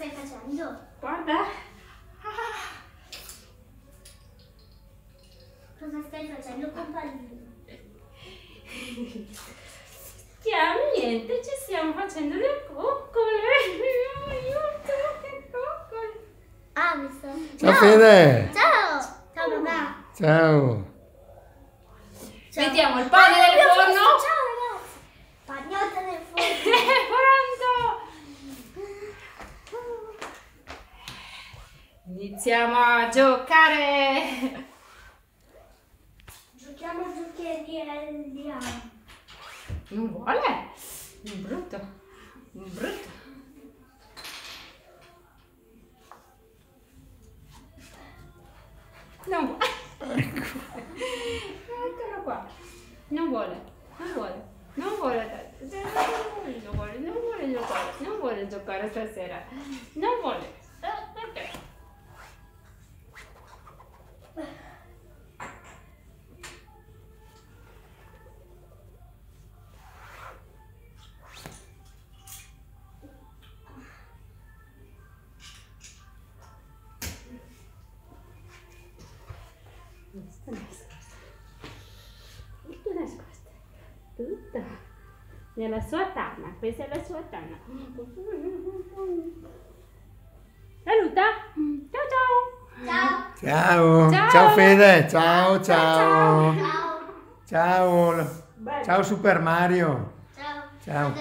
stai facendo? Guarda! Ah. Cosa stai facendo, compagno? Chiaro, niente, ci stiamo facendo le coccole! Aiuto, che coccole! Ah. Ciao, Fede! Ciao! Ciao, mamma! Ciao! Ciao. Mettiamo il pane ah, del Iniziamo a giocare. Giochiamo a giocheria. Non vuole? Brutto. Brutto. Non vuole. Eccolo qua. Non vuole. Non vuole. Non vuole. Non vuole, non vuole giocare. Non vuole giocare stasera. Non vuole. Tutto nascosto. Tutto nascosto. Tutto. Nella sua tana. Questa è la sua tana. Saluta. Ciao ciao. Ciao! Ciao! Ciao. Ciao Fede! Ciao ciao! Ciao! Ciao! Bello. Ciao Super Mario! Ciao! Ciao!